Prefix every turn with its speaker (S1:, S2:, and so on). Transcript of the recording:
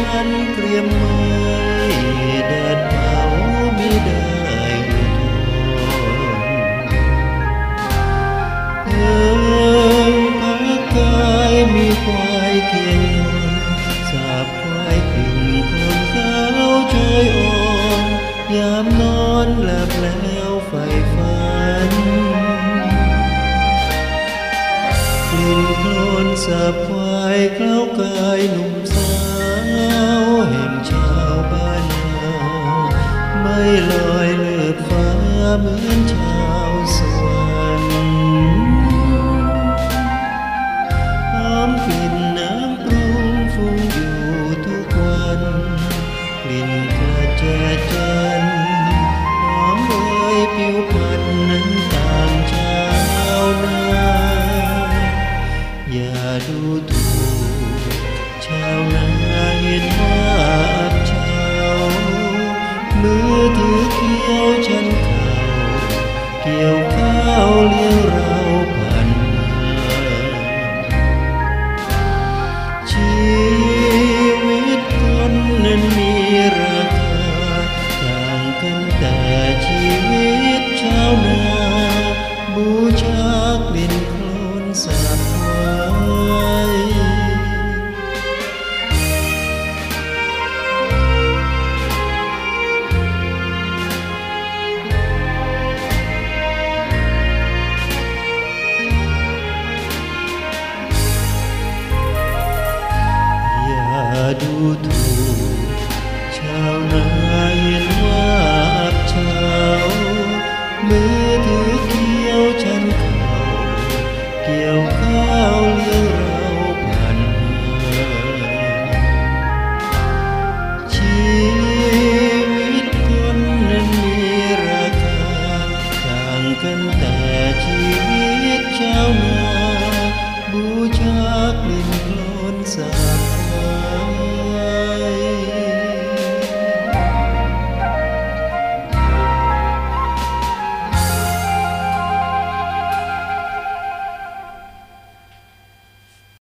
S1: ฉันเกรียมมือแดดเผาไม่ได้อดทนเอิงพักกายมีควายเกียงนอนสาบควายกินคนสาวชอยอ่อนยามนอนหลับแล้วไฟฝัน mình luôn sạp khoai kháo cài nụ sao hẹn chào ba nào mây lòi lượt phá mướn chào xuân. Ôm phiền nám tung phung dù thu quan mình 酒飘零 thân tẻ chỉ biết trao nà bu chắc mình luôn xa hoa